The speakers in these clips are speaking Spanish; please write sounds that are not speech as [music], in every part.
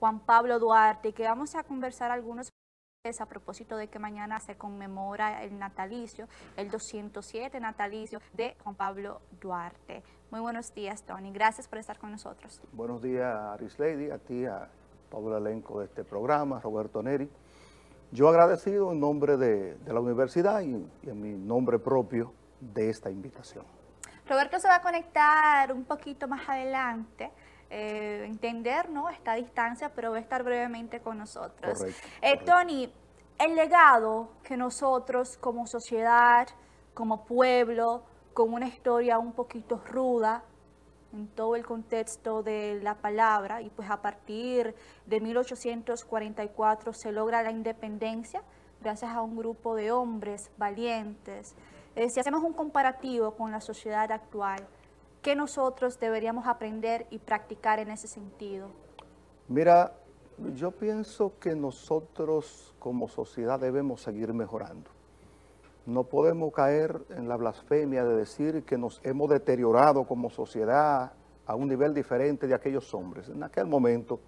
Juan Pablo Duarte, que vamos a conversar algunos a propósito de que mañana se conmemora el natalicio, el 207 natalicio de Juan Pablo Duarte. Muy buenos días, Tony. Gracias por estar con nosotros. Buenos días, Aris Lady, a ti, a todo el elenco de este programa, Roberto Neri. Yo agradecido en nombre de, la universidad y, en mi nombre propio de esta invitación. Roberto se va a conectar un poquito más adelante, eh, entender ¿no? esta distancia, pero va a estar brevemente con nosotros. Eh, Tony, el legado que nosotros como sociedad, como pueblo, con una historia un poquito ruda, en todo el contexto de la palabra y pues a partir de 1844 se logra la independencia gracias a un grupo de hombres valientes. Eh, si hacemos un comparativo con la sociedad actual, ¿qué nosotros deberíamos aprender y practicar en ese sentido? Mira, yo pienso que nosotros como sociedad debemos seguir mejorando. No podemos caer en la blasfemia de decir que nos hemos deteriorado como sociedad a un nivel diferente de aquellos hombres. En aquel momento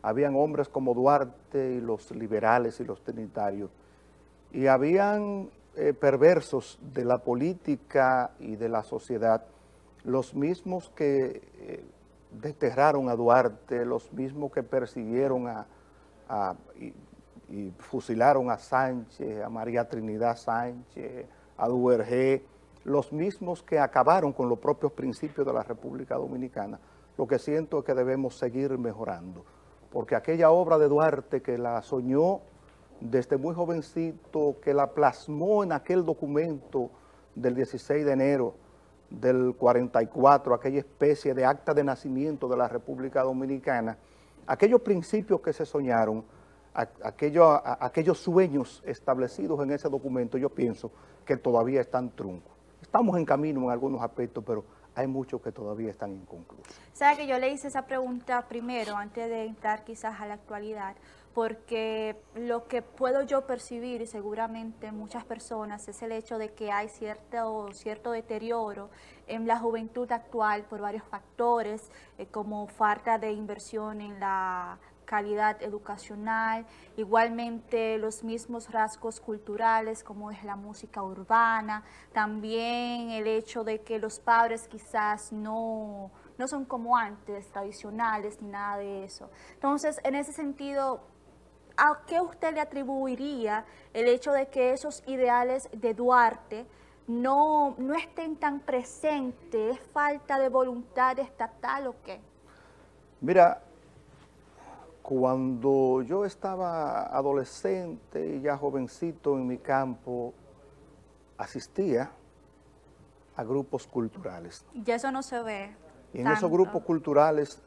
habían hombres como Duarte y los liberales y los trinitarios, y habían eh, perversos de la política y de la sociedad, los mismos que eh, desterraron a Duarte, los mismos que persiguieron a, y fusilaron a Sánchez, a María Trinidad Sánchez, a Duvergé, los mismos que acabaron con los propios principios de la República Dominicana. Lo que siento es que debemos seguir mejorando, porque aquella obra de Duarte que la soñó desde muy jovencito, que la plasmó en aquel documento del 16 de enero del 44, aquella especie de acta de nacimiento de la República Dominicana, aquellos principios que se soñaron, aquellos sueños establecidos en ese documento, yo pienso que todavía están truncos. Estamos en camino en algunos aspectos, pero hay muchos que todavía están inconclusos. ¿Sabe que yo le hice esa pregunta primero, antes de entrar quizás a la actualidad? Porque lo que puedo yo percibir, y seguramente muchas personas, es el hecho de que hay cierto, cierto deterioro en la juventud actual por varios factores, eh, como falta de inversión en la calidad educacional, igualmente los mismos rasgos culturales como es la música urbana, también el hecho de que los padres quizás no, no son como antes, tradicionales ni nada de eso. Entonces, en ese sentido, ¿a qué usted le atribuiría el hecho de que esos ideales de Duarte no, no estén tan presentes? ¿Es falta de voluntad estatal o qué? Mira, cuando yo estaba adolescente y ya jovencito en mi campo, asistía a grupos culturales. Y eso no se ve. Y en esos grupos culturales,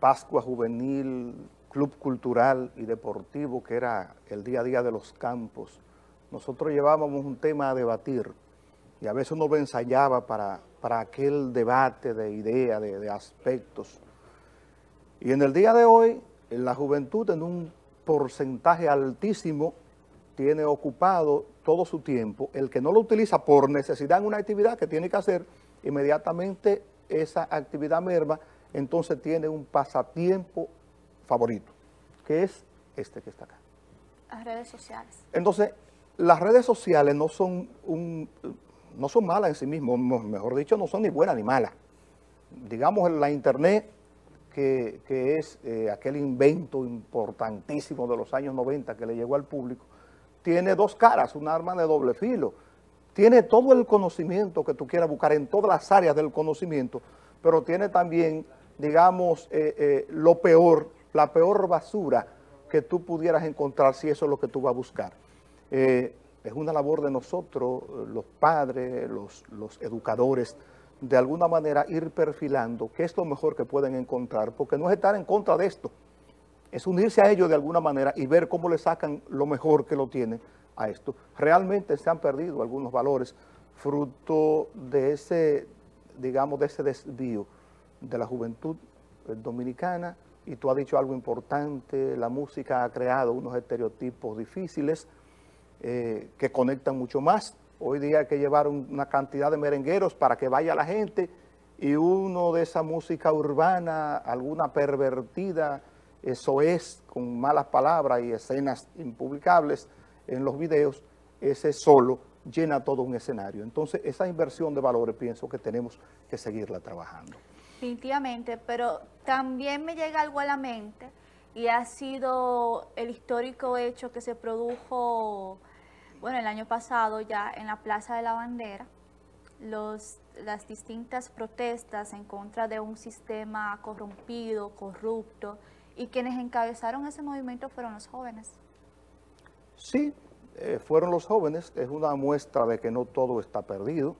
Pascua Juvenil, Club Cultural y Deportivo, que era el día a día de los campos, nosotros llevábamos un tema a debatir y a veces uno lo ensayaba para, para aquel debate de ideas, de, aspectos. Y en el día de hoy, la juventud en un porcentaje altísimo tiene ocupado todo su tiempo. El que no lo utiliza por necesidad en una actividad que tiene que hacer, inmediatamente esa actividad merma, entonces tiene un pasatiempo favorito, que es este que está acá. Las redes sociales. Entonces, las redes sociales no son, un, no son malas en sí mismas, mejor dicho, no son ni buenas ni malas. Digamos, la internet que, es eh, aquel invento importantísimo de los años 90 que le llegó al público, tiene dos caras, un arma de doble filo. Tiene todo el conocimiento que tú quieras buscar en todas las áreas del conocimiento, pero tiene también, digamos, eh, eh, lo peor, la peor basura que tú pudieras encontrar si eso es lo que tú vas a buscar. es una labor de nosotros, los padres, los, los educadores, de alguna manera ir perfilando qué es lo mejor que pueden encontrar, porque no es estar en contra de esto, es unirse a ellos de alguna manera y ver cómo le sacan lo mejor que lo tienen a esto. Realmente se han perdido algunos valores fruto de ese, digamos, de ese desvío de la juventud dominicana, y tú has dicho algo importante, la música ha creado unos estereotipos difíciles eh, que conectan mucho más Hoy día hay que llevar una cantidad de merengueros para que vaya la gente y uno de esa música urbana, alguna pervertida, eso es, con malas palabras y escenas impublicables en los videos, ese solo llena todo un escenario. Entonces, esa inversión de valores pienso que tenemos que seguirla trabajando. Definitivamente, pero también me llega algo a la mente y ha sido el histórico hecho que se produjo, bueno, el año pasado ya en la Plaza de la Bandera, los, las distintas protestas en contra de un sistema corrompido, corrupto, y quienes encabezaron ese movimiento fueron los jóvenes. Sí, eh, fueron los jóvenes, es una muestra de que no todo está perdido,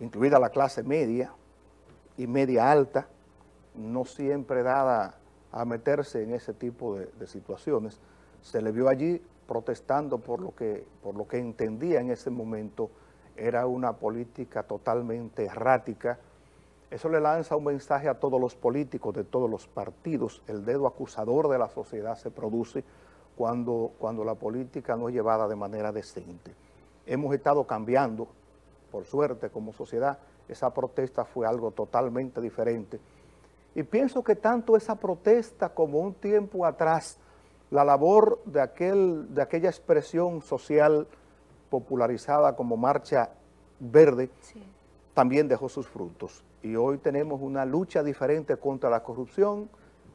incluida la clase media y media alta, no siempre dada a meterse en ese tipo de, situaciones. Se le vio allí protestando por lo que, por lo que entendía en ese momento era una política totalmente errática. Eso le lanza un mensaje a todos los políticos de todos los partidos. El dedo acusador de la sociedad se produce cuando, cuando la política no es llevada de manera decente. Hemos estado cambiando, por suerte, como sociedad. Esa protesta fue algo totalmente diferente. Y pienso que tanto esa protesta como un tiempo atrás, la labor de, aquel, de aquella expresión social popularizada como Marcha Verde, sí. también dejó sus frutos. Y hoy tenemos una lucha diferente contra la corrupción,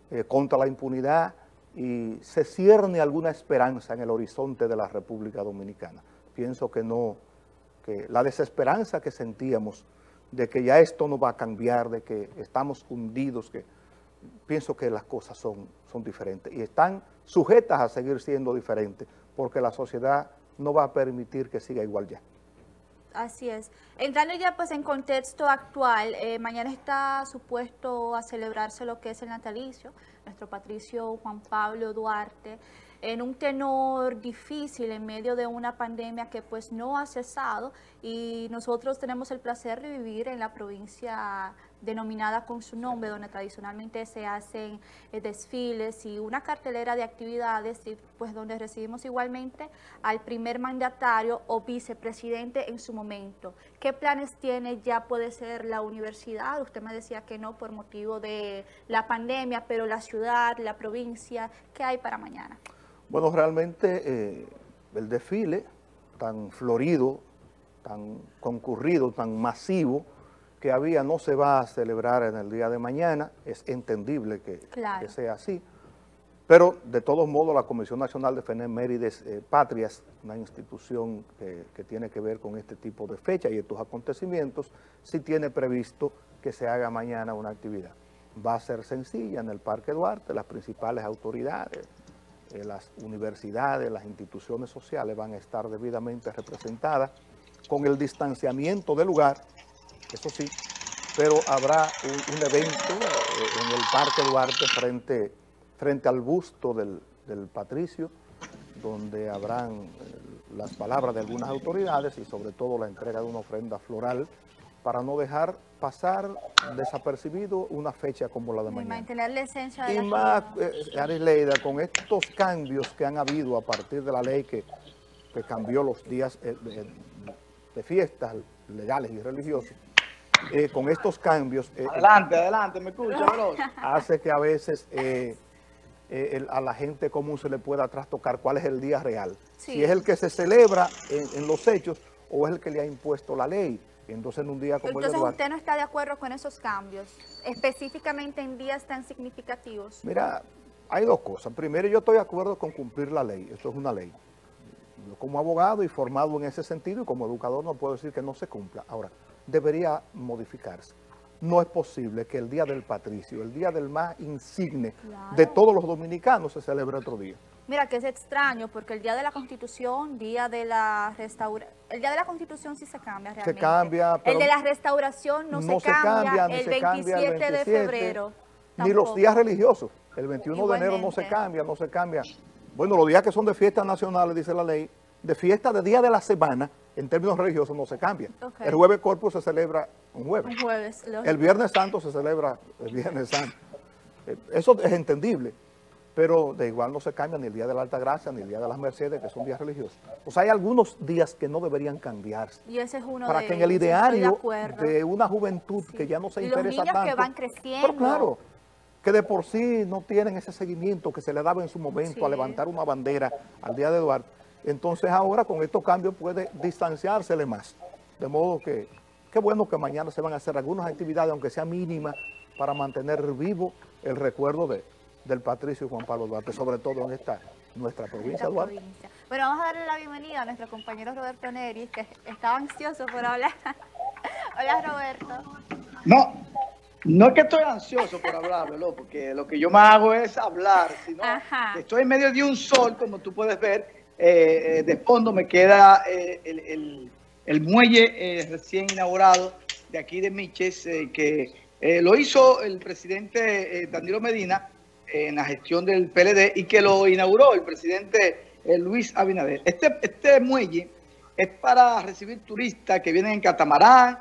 eh, contra la impunidad, y se cierne alguna esperanza en el horizonte de la República Dominicana. Pienso que no, que la desesperanza que sentíamos de que ya esto no va a cambiar, de que estamos hundidos, que pienso que las cosas son, son diferentes y están sujetas a seguir siendo diferentes, porque la sociedad no va a permitir que siga igual ya. Así es. Entrando ya pues en contexto actual, eh, mañana está supuesto a celebrarse lo que es el natalicio, nuestro patricio Juan Pablo Duarte, en un tenor difícil en medio de una pandemia que pues no ha cesado y nosotros tenemos el placer de vivir en la provincia denominada con su nombre, donde tradicionalmente se hacen eh, desfiles y una cartelera de actividades, y pues donde recibimos igualmente al primer mandatario o vicepresidente en su momento. ¿Qué planes tiene? Ya puede ser la universidad, usted me decía que no por motivo de la pandemia, pero la ciudad, la provincia, ¿qué hay para mañana? Bueno, realmente eh, el desfile tan florido, tan concurrido, tan masivo, que había no se va a celebrar en el día de mañana, es entendible que, claro. que sea así, pero de todos modos la Comisión Nacional de Efemérides eh, Patrias, una institución que, que, tiene que ver con este tipo de fechas y estos acontecimientos, sí tiene previsto que se haga mañana una actividad. Va a ser sencilla en el Parque Duarte, las principales autoridades, eh, las universidades, las instituciones sociales van a estar debidamente representadas con el distanciamiento del lugar, eso sí, pero habrá un, evento eh, en el Parque Duarte frente, frente al busto del, del patricio, donde habrán eh, las palabras de algunas autoridades y sobre todo la entrega de una ofrenda floral para no dejar pasar desapercibido una fecha como la de Y mañana. mantener la esencia de Y la más, actividad. eh, Arileida, con estos cambios que han habido a partir de la ley que, que cambió los días eh, de, de fiestas legales y religiosos, eh, con estos cambios eh, Adelante, adelante, me escucha, [laughs] veloz. hace que a veces eh, eh, el- a la gente común se le pueda trastocar cuál es el día real. Sí. Si es el que se celebra en, en los hechos o es el que le ha impuesto la ley. Entonces en un día como Entonces Duarte- usted no está de acuerdo con esos cambios, específicamente en días tan significativos. Mira, hay dos cosas. Primero, yo estoy de acuerdo con cumplir la ley. Esto es una ley. Yo como abogado y formado en ese sentido y como educador no puedo decir que no se cumpla. Ahora, debería modificarse. No es posible que el Día del Patricio, el día del más insigne Claro. de todos los dominicanos, se celebre otro día. Mira que es extraño porque el día de la Constitución, día de la restauración, el día de la Constitución sí se cambia realmente. cambia, pero el de la restauración no, se, cambia, el, se 27 cambia el de 27, febrero. Ni los días religiosos. El 21 de enero no se cambia, no se cambia. Bueno, los días que son de fiestas nacionales, dice la ley, de fiesta de día de la semana, en términos religiosos, no se cambia. Ok. El jueves corpus se celebra un jueves. Un jueves. lógico. El Viernes Santo se celebra el Viernes Santo. Eh, Eso es entendible. pero de igual no se cambia ni el Día de la Alta Gracia, ni el Día de las Mercedes, que son días religiosos. O sea, hay algunos días que no deberían cambiarse. Y ese es uno Para de que en el de ideario de, una juventud que ya no se Y los interesa niños que tanto. van creciendo. Pero claro, que de por sí no tienen ese seguimiento que se le daba en su momento a levantar una bandera al Día de Eduardo. Entonces ahora con estos cambios puede distanciársele más. De modo que, qué bueno que mañana se van a hacer algunas actividades, aunque sea mínimas, para mantener vivo el recuerdo de, del patricio Juan Pablo Duarte, sobre todo en esta nuestra provincia de Duarte. provincia. Bueno, vamos a darle la bienvenida a nuestro compañero Roberto Neri, que estaba ansioso por hablar. [laughs] Hola, Roberto. No, no es que estoy ansioso por hablar, porque lo que yo más hago es hablar, sino Ajá. estoy en medio de un sol, como tú puedes ver, eh, eh, de fondo me queda eh, el, el- el muelle eh, recién inaugurado de aquí de Miches, eh, que eh, lo hizo el presidente Danilo Medina en la gestión del PLD y que lo inauguró el presidente Luis Abinader. Este, este muelle es para recibir turistas que vienen en catamarán,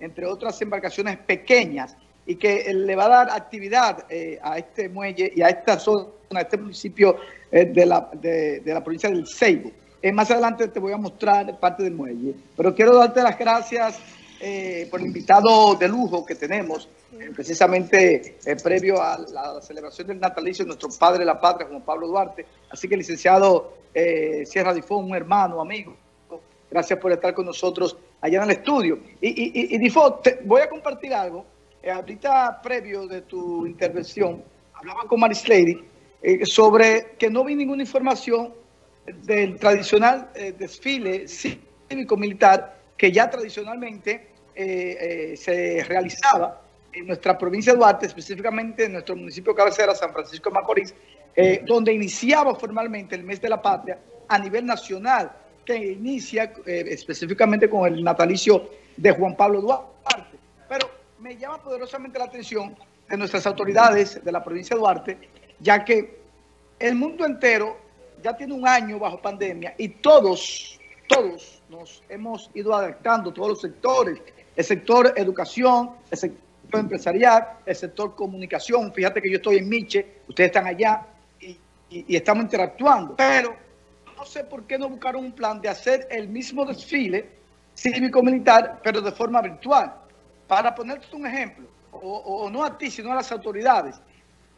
entre otras embarcaciones pequeñas, y que le va a dar actividad a este muelle y a esta zona, a este municipio de, la, de, de la provincia del Ceibo. Eh, más adelante te voy a mostrar parte del muelle, pero quiero darte las gracias eh, por el invitado de lujo que tenemos, eh, precisamente eh, previo a la celebración del natalicio de nuestro padre la patria, Juan Pablo Duarte. Así que, licenciado eh, Sierra Difón, un hermano, amigo, Gracias por estar con nosotros allá en el estudio. Y, y, y- Difo, te- voy a compartir algo. Eh, ahorita, previo de tu intervención, hablaba con Maris Lady eh, sobre que no vi ninguna información del tradicional eh, desfile cívico-militar que ya tradicionalmente eh, se realizaba en nuestra provincia de Duarte, específicamente en nuestro municipio cabecera, San Francisco de Macorís, donde iniciaba formalmente el mes de la patria a nivel nacional, que inicia específicamente con el natalicio de Juan Pablo Duarte. Pero me llama poderosamente la atención de nuestras autoridades de la provincia de Duarte, ya que el mundo entero ya tiene un año bajo pandemia y todos, todos nos hemos ido adaptando, todos los sectores, el sector educación, el sector empresarial, el sector comunicación. Fíjate que yo estoy en Miche, ustedes están allá y, estamos interactuando. Pero no sé por qué no buscaron un plan de hacer el mismo desfile cívico-militar, pero de forma virtual. Para ponerte un ejemplo, o no a ti, sino a las autoridades.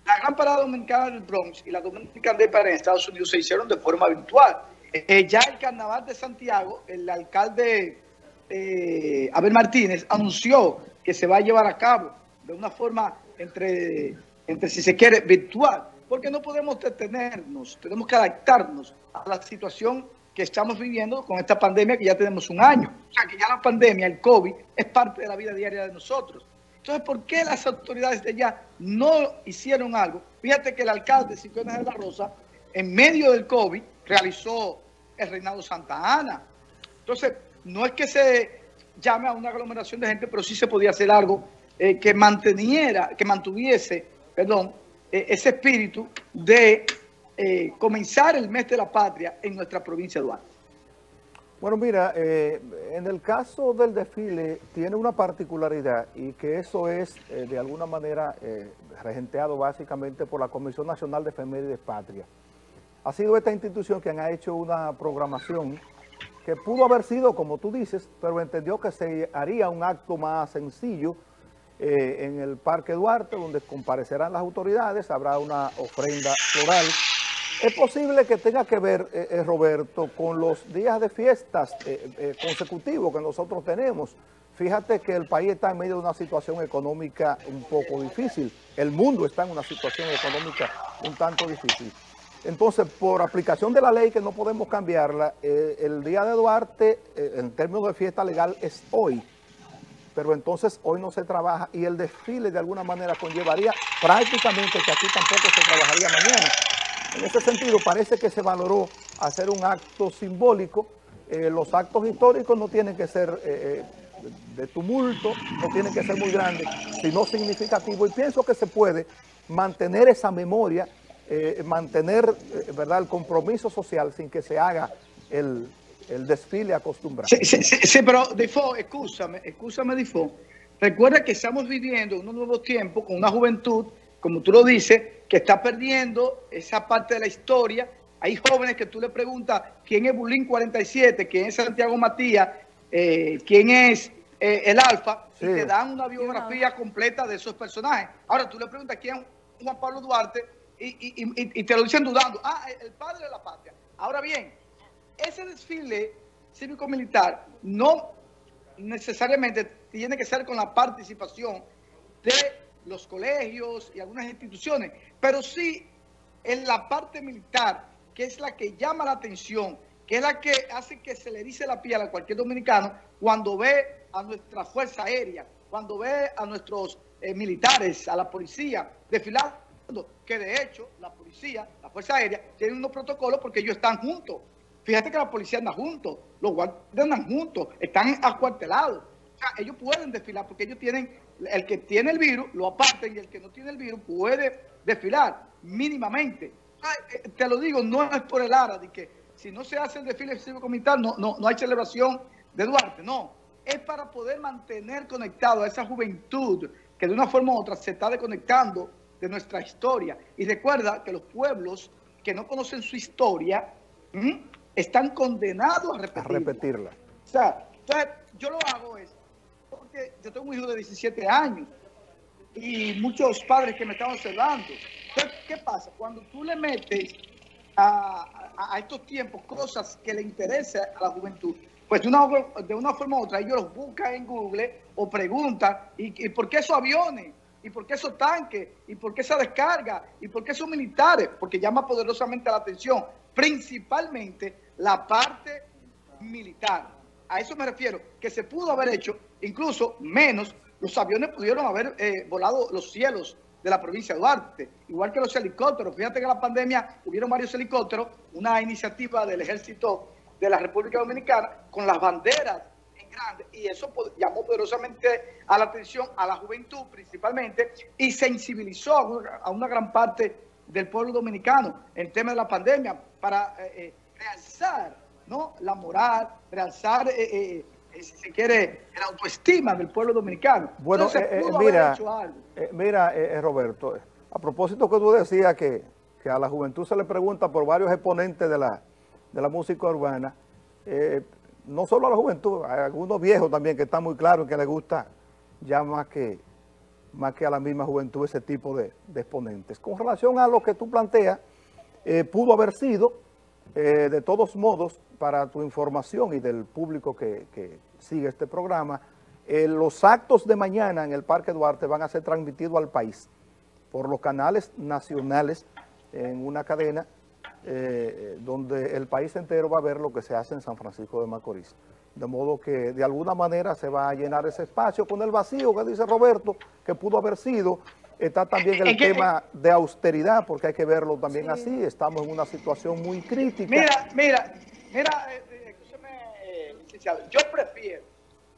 La gran parada dominicana del Bronx y la Dominican Day Parade en Estados Unidos se hicieron de forma virtual. Eh, ya el carnaval de Santiago, el alcalde eh, Abel Martínez anunció que se va a llevar a cabo de una forma entre, entre si se quiere, virtual, porque no podemos detenernos, tenemos que adaptarnos a la situación que estamos viviendo con esta pandemia que ya tenemos un año. O sea, que ya la pandemia, el COVID, es parte de la vida diaria de nosotros. Entonces, ¿por qué las autoridades de allá no hicieron algo? Fíjate que el alcalde Cicuenas de la Rosa, en medio del COVID, realizó el reinado Santa Ana. Entonces, no es que se llame a una aglomeración de gente, pero sí se podía hacer algo eh, que manteniera, que mantuviese, perdón, eh, ese espíritu de eh, comenzar el mes de la patria en nuestra provincia de Duarte. Bueno, mira, eh, en el caso del desfile tiene una particularidad y que eso es eh, de alguna manera eh, regenteado básicamente por la Comisión Nacional de Efemérides Patria. Ha sido esta institución quien ha hecho una programación que pudo haber sido, como tú dices, pero entendió que se haría un acto más sencillo eh, en el Parque Duarte, donde comparecerán las autoridades, habrá una ofrenda floral. Es posible que tenga que ver, eh, eh, Roberto, con los días de fiestas eh, consecutivos que nosotros tenemos. Fíjate que el país está en medio de una situación económica un poco difícil. El mundo está en una situación económica un tanto difícil. Entonces, por aplicación de la ley que no podemos cambiarla, el día de Duarte, en términos de fiesta legal, es hoy. Pero entonces hoy no se trabaja y el desfile de alguna manera conllevaría prácticamente que aquí tampoco se trabajaría mañana. En ese sentido, parece que se valoró hacer un acto simbólico. Eh, los actos históricos no tienen que ser eh, eh, de tumulto, no tienen que ser muy grandes, sino significativos. Y pienso que se puede mantener esa memoria, mantener ¿verdad? el compromiso social sin que se haga el, el desfile acostumbrado. Sí, sí, sí, pero Defoe, escúchame, escúchame Defoe. Recuerda que estamos viviendo unos nuevos tiempos con una juventud, como tú lo dices, que está perdiendo esa parte de la historia. Hay jóvenes que tú le preguntas quién es Bulín 47, quién es Santiago Matías, eh, quién es eh, el Alfa, y te dan una biografía completa de esos personajes. Ahora tú le preguntas quién es Juan Pablo Duarte y, te lo dicen dudando. Ah, el padre de la patria. Ahora bien, ese desfile cívico-militar no necesariamente tiene que ser con la participación de los colegios y algunas instituciones, pero sí en la parte militar, que es la que llama la atención, que es la que hace que se le dice la piel a cualquier dominicano cuando ve a nuestra Fuerza Aérea, cuando ve a nuestros eh, militares, a la policía desfilando, que de hecho la policía, la Fuerza Aérea, tienen unos protocolos porque ellos están juntos. Fíjate que la policía anda juntos, los guardias andan juntos, están acuartelados. Sea, ellos pueden desfilar porque ellos tienen, el que tiene el virus lo aparten y el que no tiene el virus puede desfilar mínimamente. Eh, te lo digo, no es por el ARA de que si no se hace el desfile cívico-militar no, no, no hay celebración de Duarte, no. Es para poder mantener conectado a esa juventud que de una forma u otra se está desconectando de nuestra historia. Y recuerda que los pueblos que no conocen su historia están condenados a repetirla. A repetirla. O sea, entonces yo lo hago es yo tengo un hijo de 17 años y muchos padres que me están observando. ¿qué pasa? Cuando tú le metes a, estos tiempos cosas que le interesan a la juventud, pues de una, de una forma u otra ellos los buscan en Google o preguntan, ¿y, por qué esos aviones? ¿Y por qué esos tanques? ¿Y por qué esa descarga? ¿Y por qué esos militares? Porque llama poderosamente la atención, principalmente la parte militar. A eso me refiero, que se pudo haber hecho incluso menos, los aviones pudieron haber eh, volado los cielos de la provincia de Duarte, igual que los helicópteros. Fíjate que en la pandemia hubieron varios helicópteros, una iniciativa del ejército de la República Dominicana con las banderas en grande, y eso llamó poderosamente a la atención a la juventud principalmente y sensibilizó a una, gran parte del pueblo dominicano en tema de la pandemia para eh, eh, realzar ¿no? la moral, realzar si se quiere, la autoestima del pueblo dominicano. Bueno, eh, eh, mira, eh, mira Roberto, a propósito que tú decías que, a la juventud se le pregunta por varios exponentes de la, de la música urbana, no solo a la juventud, hay algunos viejos también que están muy claros que les gusta ya más que, más que a la misma juventud ese tipo de, exponentes. Con relación a lo que tú planteas, pudo haber sido, de todos modos, para tu información y del público que, sigue este programa, eh, los actos de mañana en el Parque Duarte van a ser transmitidos al país por los canales nacionales en una cadena eh, donde el país entero va a ver lo que se hace en San Francisco de Macorís. De modo que de alguna manera se va a llenar ese espacio con el vacío que dice Roberto, que pudo haber sido. Está también el tema de austeridad, porque hay que verlo también así. Estamos en una situación muy crítica. Mira, mira, Mira, eh, eh, escúcheme, licenciado, yo prefiero,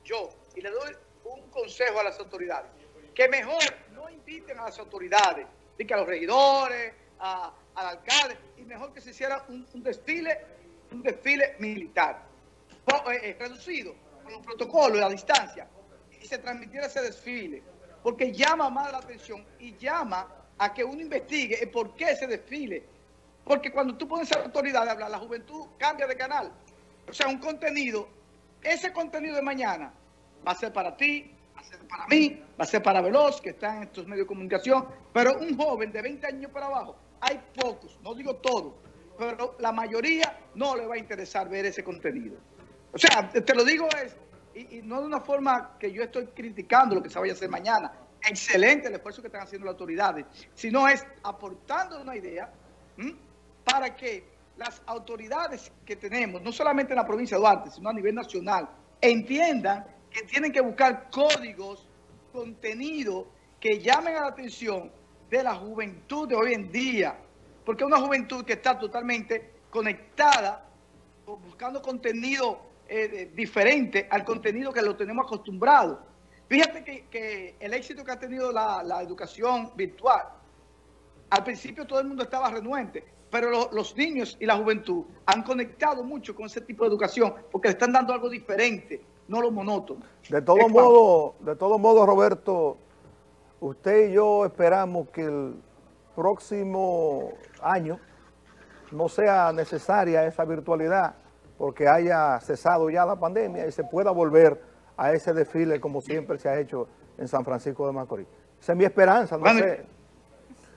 yo, y le doy un consejo a las autoridades, que mejor no inviten a las autoridades, que a los regidores, al alcalde, y mejor que se hiciera un, desfile, un desfile militar, eh, reducido, con los protocolos la distancia, y se transmitiera ese desfile, porque llama más la atención y llama a que uno investigue el por qué ese desfile porque cuando tú pones a la autoridad a hablar, la juventud cambia de canal. O sea, un contenido, ese contenido de mañana va a ser para ti, va a ser para mí, va a ser para Veloz, que está en estos medios de comunicación, pero un joven de 20 años para abajo, hay pocos, no digo todos, pero la mayoría no le va a interesar ver ese contenido. O sea, te lo digo es, y, no de una forma que yo estoy criticando lo que se vaya a hacer mañana, excelente el esfuerzo que están haciendo las autoridades, sino es aportando una idea, para que las autoridades que tenemos, no solamente en la provincia de Duarte, sino a nivel nacional, entiendan que tienen que buscar códigos, contenido que llamen a la atención de la juventud de hoy en día, porque es una juventud que está totalmente conectada, buscando contenido eh, diferente al contenido que lo tenemos acostumbrado. Fíjate que, el éxito que ha tenido la, la educación virtual, al principio todo el mundo estaba renuente, pero los niños y la juventud han conectado mucho con ese tipo de educación porque le están dando algo diferente, no lo monótono. De todo modo, de todo modo, Roberto, usted y yo esperamos que próximo año no sea necesaria esa virtualidad porque haya cesado ya la pandemia y se pueda volver a ese desfile como siempre se ha hecho en San Francisco de Macorís. Esa es mi esperanza, no sé.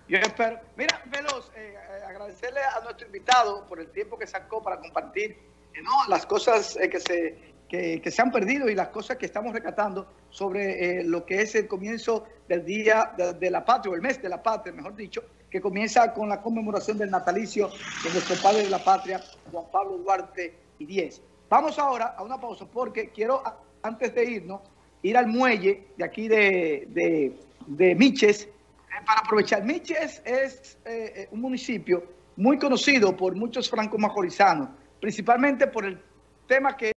Yo espero. Mira, Veloz, eh, eh, agradecerle a nuestro invitado por el tiempo que sacó para compartir eh, las cosas que, se, que, se han perdido y las cosas que estamos recatando sobre lo que es el comienzo del Día de, la Patria, o el mes de la Patria, mejor dicho, que comienza con la conmemoración del natalicio de nuestro padre de la patria, Juan Pablo Duarte y Diez. Vamos ahora a una pausa porque quiero, antes de irnos, ir al muelle de aquí de, de, de Miches, para aprovechar. Miches es eh, eh, un municipio muy conocido por muchos franco-majorizanos, principalmente por el tema que